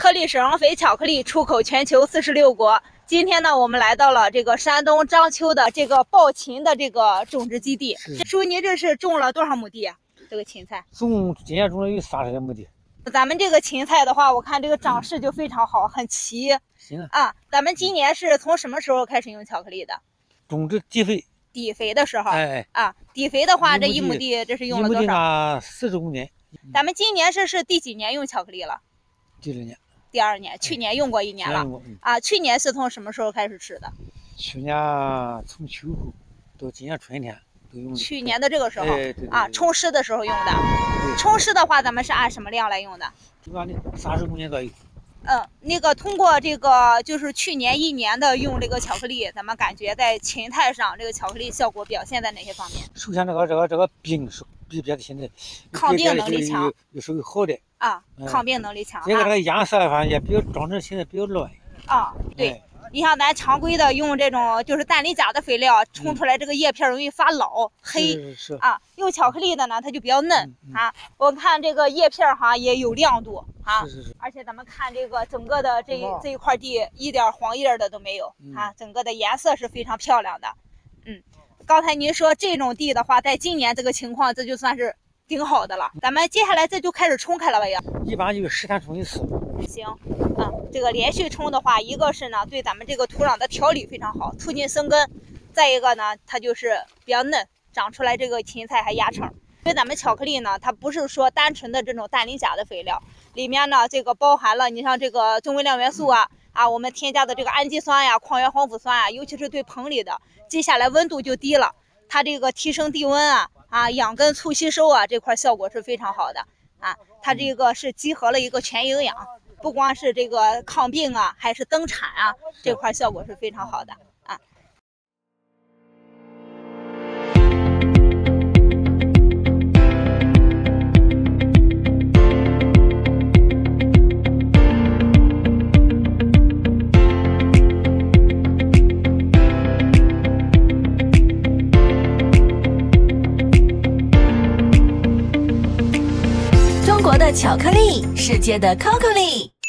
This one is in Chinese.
颗粒舍养肥巧克力出口全球四十六国。今天呢，我们来到了这个山东章丘的这个抱芹的这个种植基地。叔，您这是种了多少亩地啊？这个芹菜？种今年种了有三十来亩地。咱们这个芹菜的话，我看这个长势就非常好，很齐。行啊，咱们今年是从什么时候开始用巧克力的？种植地肥。底肥的时候，哎啊，底肥的话，这一亩地这是用了多少？四十公斤。咱们今年是是第几年用巧克力了？第六年。第二年，去年用过一年了。啊，去年是从什么时候开始吃的？去年从秋后到今年春天都用。去年的这个时候啊，冲湿的时候用的。冲湿的话，咱们是按什么量来用的？就按的三十公斤左右。嗯，那个通过这个就是去年一年的用这个巧克力，咱们感觉在芹菜上这个巧克力效果表现在哪些方面？首先，这个这个这个病是比别的现在抗病能力强，有稍微好的啊，抗病能力强。这个这个颜色反正也比较装成现在比较乱啊，对。你像咱常规的用这种就是氮磷钾的肥料冲出来，这个叶片容易发老黑啊。用巧克力的呢，它就比较嫩啊。我看这个叶片哈也有亮度啊，而且咱们看这个整个的这这一块地一点黄叶的都没有啊，整个的颜色是非常漂亮的。嗯，刚才您说这种地的话，在今年这个情况，这就算是挺好的了。咱们接下来这就开始冲开了吧？也一般就是十天冲一次。行，嗯，这个连续冲的话，一个是呢，对咱们这个土壤的调理非常好，促进生根；再一个呢，它就是比较嫩，长出来这个芹菜还压成。因为咱们巧克力呢，它不是说单纯的这种氮磷钾的肥料，里面呢这个包含了你像这个中微量元素啊啊，我们添加的这个氨基酸呀、矿源黄腐酸啊，尤其是对棚里的，接下来温度就低了，它这个提升地温啊啊，养根促吸收啊，这块效果是非常好的啊，它这个是集合了一个全营养。不光是这个抗病啊，还是增产啊，这块效果是非常好的国的巧克力，世界的 COCO 力。